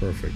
Perfect.